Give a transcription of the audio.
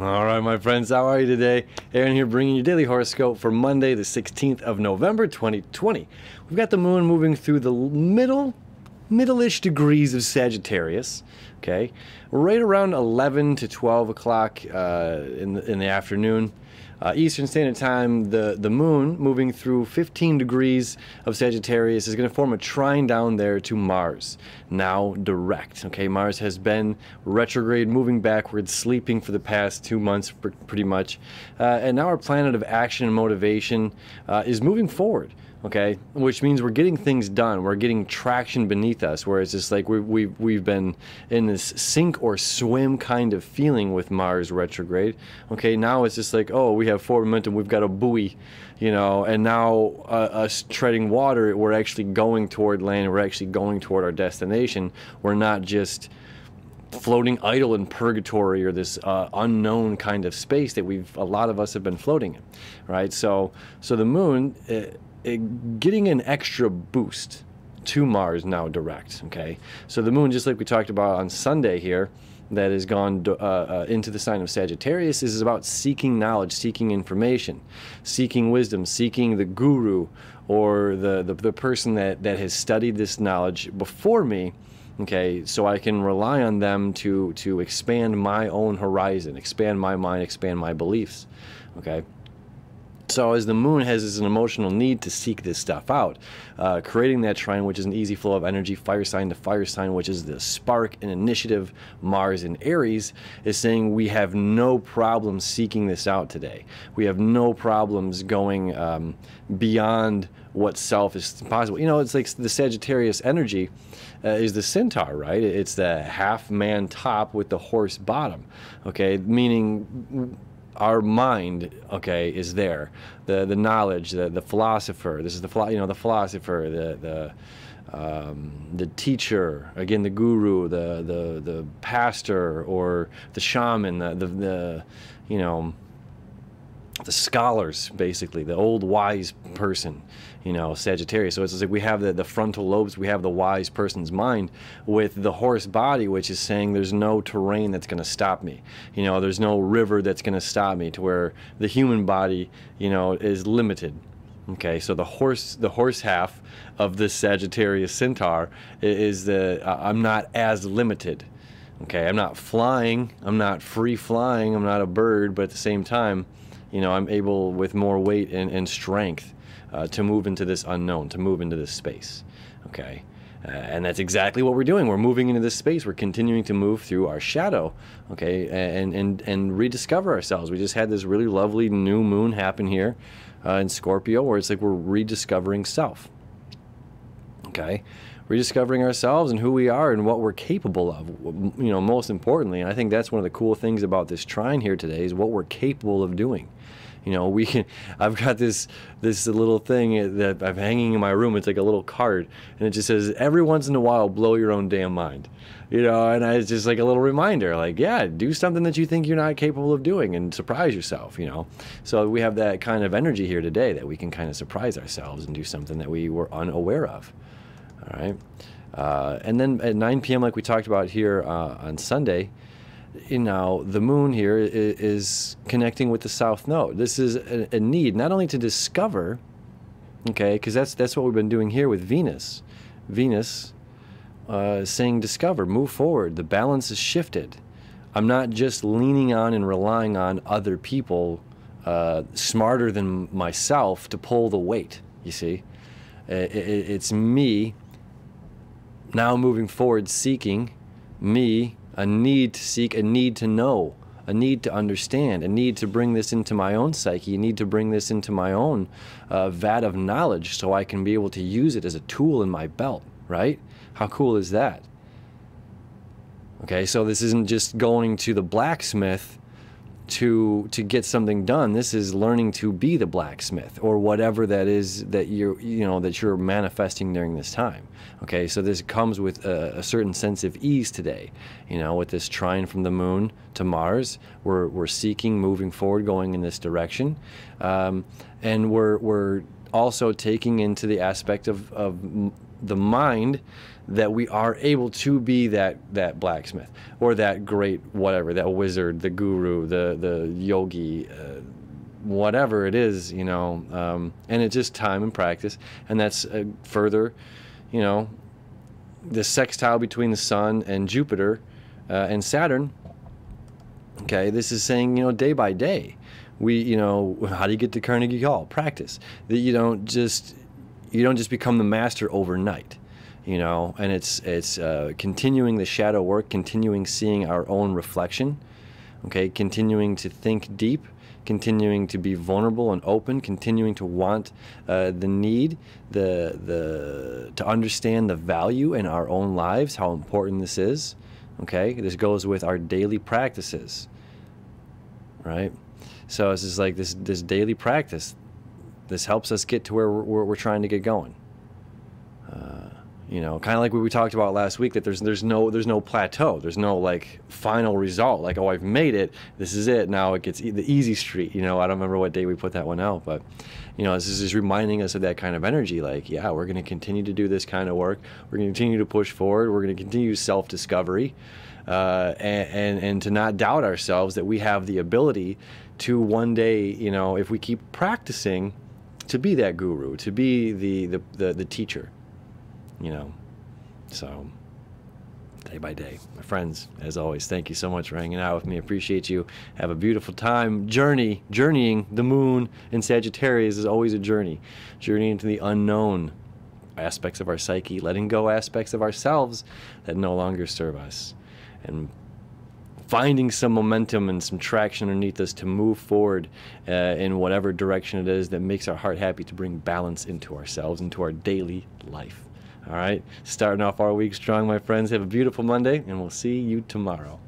All right, my friends, how are you today? Aaron here bringing you daily horoscope for Monday, the 16th of November, 2020. We've got the moon moving through the middle, middle-ish degrees of Sagittarius, okay? Right around 11 to 12 o'clock uh, in, in the afternoon. Uh, Eastern Standard Time, the, the moon moving through 15 degrees of Sagittarius is going to form a trine down there to Mars, now direct. Okay, Mars has been retrograde, moving backwards, sleeping for the past two months pretty much. Uh, and now our planet of action and motivation uh, is moving forward okay? Which means we're getting things done. We're getting traction beneath us where it's just like we, we've, we've been in this sink or swim kind of feeling with mars retrograde okay? Now it's just like oh we have forward momentum. We've got a buoy you know? And now uh, us treading water we're actually going toward land we're actually going toward our destination. We're not just floating idle in purgatory or this uh, unknown kind of space that we've a lot of us have been floating in right? So so the moon uh, getting an extra boost to Mars now direct. Okay, so the moon, just like we talked about on Sunday here, that has gone uh, uh, into the sign of Sagittarius is about seeking knowledge, seeking information, seeking wisdom, seeking the guru or the, the, the person that, that has studied this knowledge before me okay so i can rely on them to to expand my own horizon expand my mind expand my beliefs okay so as the moon has an emotional need to seek this stuff out, uh, creating that trine, which is an easy flow of energy, fire sign to fire sign, which is the spark and initiative, Mars and Aries, is saying we have no problem seeking this out today. We have no problems going um, beyond what self is possible. You know, it's like the Sagittarius energy uh, is the centaur, right? It's the half man top with the horse bottom, okay? Meaning our mind, okay, is there. The the knowledge, the the philosopher. This is the you know the philosopher, the the um, the teacher, again the guru, the the the pastor or the shaman, the the, the you know the scholars basically the old wise person you know sagittarius. So it's like we have the, the frontal lobes we have the wise person's mind with the horse body which is saying there's no terrain that's going to stop me. You know there's no river that's going to stop me to where the human body you know is limited. Okay so the horse the horse half of this sagittarius centaur is the uh, i'm not as limited. Okay i'm not flying i'm not free flying i'm not a bird but at the same time you know, I'm able with more weight and, and strength uh, to move into this unknown, to move into this space. Okay. Uh, and that's exactly what we're doing. We're moving into this space. We're continuing to move through our shadow, okay, and and and rediscover ourselves. We just had this really lovely new moon happen here uh, in Scorpio, where it's like we're rediscovering self. Okay, rediscovering ourselves and who we are and what we're capable of. You know, most importantly, and I think that's one of the cool things about this trine here today is what we're capable of doing. You know, we can. I've got this this little thing that I'm hanging in my room. It's like a little card, and it just says, "Every once in a while, blow your own damn mind." You know, and it's just like a little reminder, like, yeah, do something that you think you're not capable of doing, and surprise yourself. You know, so we have that kind of energy here today that we can kind of surprise ourselves and do something that we were unaware of. All right. Uh, and then at 9 p.m., like we talked about here uh, on Sunday, you know, the moon here is, is, connecting with the south node. This is a, a need not only to discover, okay, because that's that's what we've been doing here with Venus. Venus uh, saying discover, move forward. The balance is shifted. I'm not just leaning on and relying on other people uh, smarter than myself to pull the weight. You see, it, it, it's me now moving forward, seeking me a need to seek, a need to know, a need to understand, a need to bring this into my own psyche, a need to bring this into my own uh, vat of knowledge so I can be able to use it as a tool in my belt, right? How cool is that? Okay, so this isn't just going to the blacksmith to to get something done this is learning to be the blacksmith or whatever that is that you're you know that you're manifesting during this time okay? So this comes with a, a, certain sense of ease today you know with this trine from the moon to mars. We're, we're seeking moving forward going in this direction. Um, and we're we're also taking into the aspect of, of the mind that we are able to be that that blacksmith or that great whatever that wizard the guru the the yogi uh, whatever it is you know um, and it's just time and practice. And that's uh, further you know the sextile between the sun and jupiter uh, and saturn okay this is saying you know day by day we you know how do you get to carnegie hall? Practice. That you don't just you don't just become the master overnight you know? And it's it's uh, continuing the shadow work continuing seeing our own reflection okay? Continuing to think deep continuing to be vulnerable and open continuing to want uh, the need the the to understand the value in our own lives how important this is okay? This goes with our daily practices right? So it's just like this this daily practice. This helps us get to where we're, we're trying to get going. Uh, you know, kind of like what we talked about last week. That there's there's no there's no plateau. There's no like final result. Like oh I've made it. This is it. Now it gets e the easy street. You know I don't remember what day we put that one out, but you know this is just reminding us of that kind of energy. Like yeah, we're going to continue to do this kind of work. We're going to continue to push forward. We're going to continue self discovery. Uh, and, and, and to not doubt ourselves that we have the ability to one day, you know, if we keep practicing, to be that guru, to be the the, the, the teacher, you know. So day by day. My friends, as always, thank you so much for hanging out with me. Appreciate you. Have a beautiful time. Journey, journeying the moon in Sagittarius is always a journey. Journey into the unknown aspects of our psyche, letting go aspects of ourselves that no longer serve us and finding some momentum and some traction underneath us to move forward uh, in whatever direction it is that makes our heart happy to bring balance into ourselves, into our daily life. All right, starting off our week strong, my friends. Have a beautiful Monday, and we'll see you tomorrow.